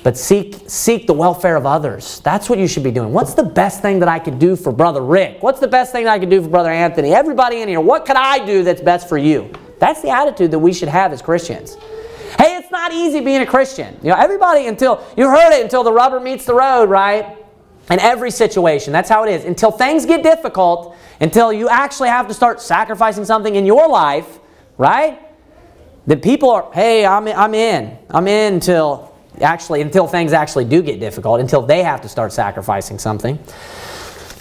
But seek, seek the welfare of others. That's what you should be doing. What's the best thing that I could do for Brother Rick? What's the best thing that I could do for Brother Anthony? Everybody in here, what could I do that's best for you? That's the attitude that we should have as Christians. Not easy being a Christian. You know, everybody until, you heard it, until the rubber meets the road, right? In every situation, that's how it is. Until things get difficult, until you actually have to start sacrificing something in your life, right? Then people are, hey, I'm, I'm in. I'm in until actually until things actually do get difficult, until they have to start sacrificing something.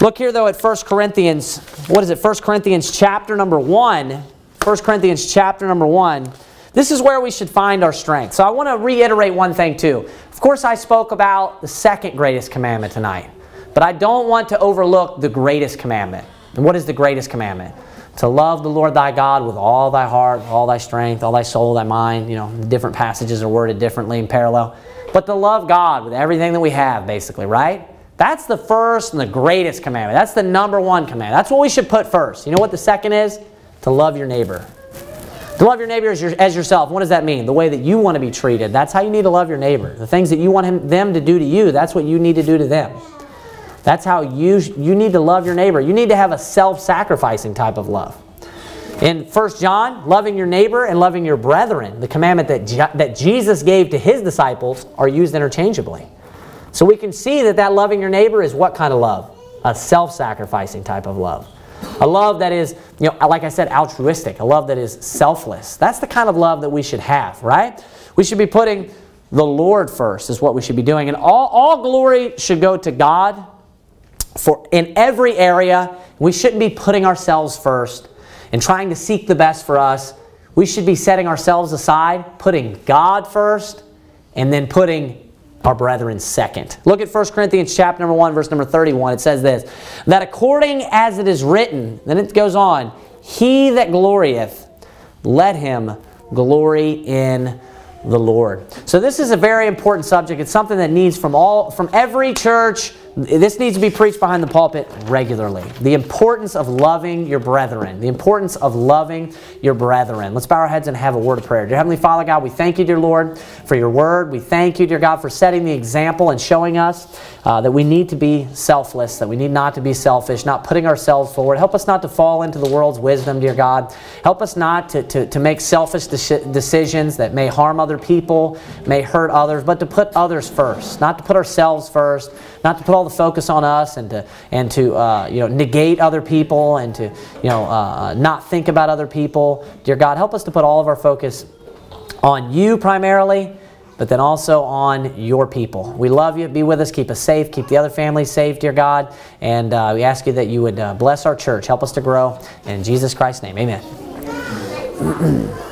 Look here though at 1 Corinthians, what is it? 1 Corinthians chapter number 1. 1 Corinthians chapter number 1. This is where we should find our strength. So I want to reiterate one thing too. Of course I spoke about the second greatest commandment tonight. But I don't want to overlook the greatest commandment. And what is the greatest commandment? To love the Lord thy God with all thy heart, all thy strength, all thy soul, thy mind. You know, different passages are worded differently in parallel but to love God with everything that we have, basically, right? That's the first and the greatest commandment. That's the number one commandment. That's what we should put first. You know what the second is? To love your neighbor. To love your neighbor as, your, as yourself. What does that mean? The way that you want to be treated. That's how you need to love your neighbor. The things that you want him, them to do to you, that's what you need to do to them. That's how you, you need to love your neighbor. You need to have a self-sacrificing type of love. In 1 John, loving your neighbor and loving your brethren, the commandment that, Je that Jesus gave to his disciples, are used interchangeably. So we can see that that loving your neighbor is what kind of love? A self-sacrificing type of love. A love that is, you know, like I said, altruistic. A love that is selfless. That's the kind of love that we should have, right? We should be putting the Lord first is what we should be doing. And all, all glory should go to God for in every area. We shouldn't be putting ourselves first and trying to seek the best for us, we should be setting ourselves aside, putting God first, and then putting our brethren second. Look at 1 Corinthians chapter number 1, verse number 31. It says this, that according as it is written, then it goes on, he that glorieth, let him glory in the Lord. So this is a very important subject. It's something that needs from all from every church this needs to be preached behind the pulpit regularly. The importance of loving your brethren. The importance of loving your brethren. Let's bow our heads and have a word of prayer. Dear Heavenly Father God, we thank you, dear Lord, for your word. We thank you, dear God, for setting the example and showing us uh, that we need to be selfless, that we need not to be selfish, not putting ourselves forward. Help us not to fall into the world's wisdom, dear God. Help us not to, to, to make selfish de decisions that may harm other people, may hurt others, but to put others first, not to put ourselves first, not to put all the focus on us and to, and to uh, you know, negate other people and to you know, uh, not think about other people. Dear God, help us to put all of our focus on you primarily, but then also on your people. We love you. Be with us. Keep us safe. Keep the other families safe, dear God. And uh, we ask you that you would uh, bless our church. Help us to grow. In Jesus Christ's name, amen.